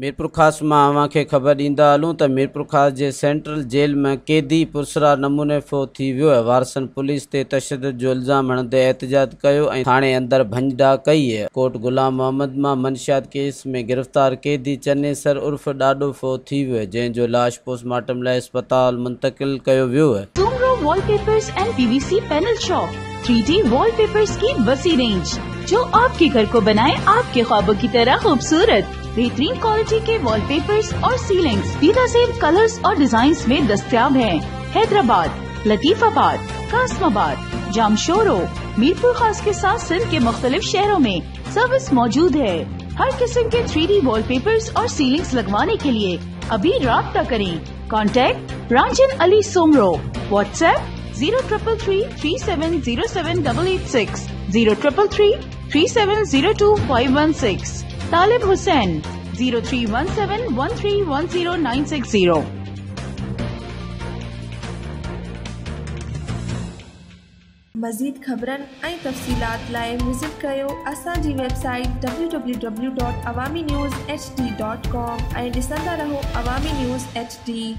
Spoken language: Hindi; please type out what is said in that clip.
मीरपुर ख़ासि माँ अव्हांखे ख़बर ॾींदा हलूं त मीरपुर ख़ासि जे सेंट्रल जेल में क़ैदी पुरसरार नमूने फ़ो थी वियो आहे। वारसनि पुलिस ते तशदद जो इल्ज़ाम हणंदे एहतजाज कयो ऐं थाणे अंदरि भंजडा कई आहे। कोट ग़ुलाम मोहम्मद माँ मंशियात केस में गिरफ़्तार क़ैदी चन्नेसर उर्फ़ ॾाॾो फ़ो थी वियो आहे जंहिंजो लाश पोस्टमार्टम लाइ अस्पताल मुंतक़िल कयो वियो आहे। Wallpapers and PVC Panel Shop 3D wallpapers की वसी रेंज जो आपके घर को बनाए आपके ख्वाबों की तरह खूबसूरत। बेहतरीन क्वालिटी के वॉलपेपर्स और सीलिंग्स बेहतरीन कलर्स और डिज़ाइन में दस्तयाब हैं। हैदराबाद, लतीफाबाद, कासमाबाद, जामशोरो, मीरपुर खास के साथ सिंध के मुख्तलिफ़ शहरों में सर्विस मौजूद है। हर किस्म के थ्री डी वॉल पेपर्स और सीलिंग्स लगवाने के लिए अभी रब्ता करें। Contact Ranjan Ali Soomro WhatsApp zero triple three three seven zero seven double eight six zero triple three three seven zero two five one six Talib Hussain, zero three one seven one three one zero nine six zero. मज़ीद ख़बरनि ऐं तफ़सीलात लाइ विज़िट कयो असांजी वेबसाइट www.awaminews.hd.com ऐं ॾिसंदा रहो अवामी न्यूज़ एच डी।